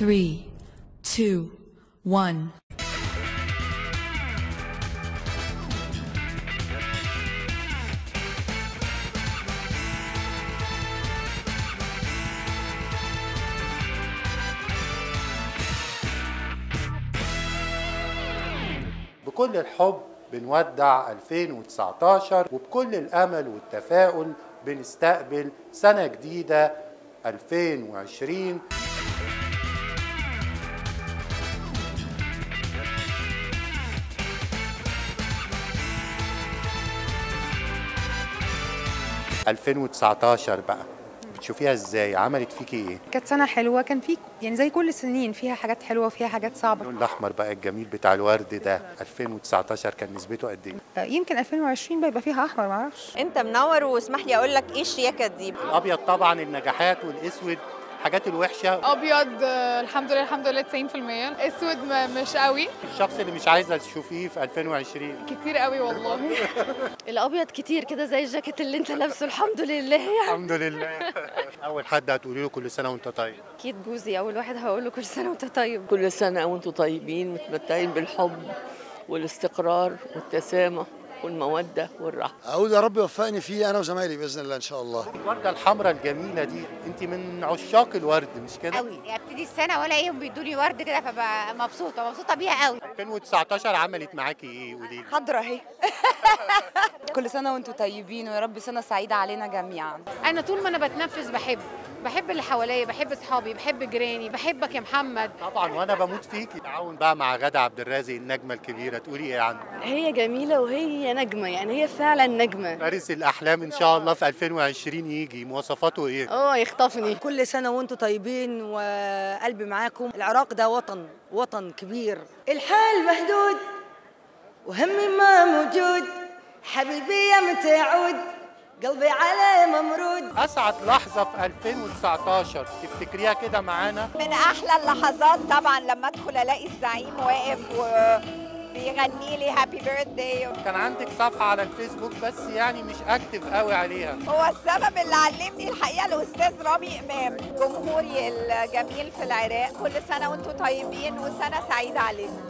three, two, one. بكل الحب بنودع 2019 وبكل الأمل والتفاؤل بنستقبل سنة جديدة 2020 2019 بقى. بتشوفيها إزاي؟ عملت فيكي إيه؟ كانت سنة حلوة كان في يعني زي كل السنين فيها حاجات حلوة وفيها حاجات صعبة. اللون الأحمر بقى الجميل بتاع الورد ده 2019 كان نسبته قد إيه؟ آه، يمكن 2020 بقى يبقى فيها أحمر معرفش. أنت منور واسمح لي أقول لك إيه الشياكة دي؟ الأبيض طبعا النجاحات والأسود حاجات الوحشة. أبيض الحمد لله الحمد لله 90% أسود مش قوي. الشخص اللي مش عايزة تشوفيه في 2020 كتير قوي والله. الأبيض كتير كده زي الجاكيت اللي انت لابسه. الحمد لله. يعني الحمد لله. أول حد هتقولي له كل سنة وأنت طيب. أكيد جوزي. أول واحد هقول له كل سنة وأنت طيب. كل سنة وأنتم طيبين متمتعين بالحب والاستقرار والتسامح. والمودة والرحمة أقول يا رب يوفقني فيه أنا وزمايلي بإذن الله إن شاء الله. الورده الحمراء الجميلة دي أنت من عشاق الورد مش كده؟ قوي أبتدي السنة ولا إيه بيدوني ورد كده فبقى مبسوطة مبسوطة بيها قوي 2019 عملت معاكي إيه؟ قولي لي. حضرة أهي. كل سنة وأنتم طيبين ويا رب سنة سعيدة علينا جميعا. أنا طول ما أنا بتنفس بحب بحب اللي حواليا بحب أصحابي بحب جيراني بحبك يا محمد. طبعا وأنا بموت فيكي. تعاون بقى مع غادة عبد الرازق النجمة الكبيرة تقولي إيه عنها هي جميلة وهي نجمة يعني هي فعلا نجمة. فارس الأحلام إن شاء الله في 2020 يجي. مواصفاته إيه؟ آه يخطفني. كل سنة وأنتم طيبين وقلبي معاكم. العراق ده وطن وطن كبير. الحال محدود وهمي ما موجود. حبيبي يا متى يعود قلبي عليه ممرود. أسعد لحظة في 2019 تفتكريها كده معانا؟ من أحلى اللحظات طبعا لما أدخل ألاقي الزعيم واقف وبيغني لي happy birthday كان عندك صفحة على الفيسبوك بس يعني مش active قوي عليها. هو السبب اللي علمني الحقيقة الأستاذ رامي إمام جمهوري الجميل في العراق كل سنة وأنتم طيبين وسنة سعيدة عليكم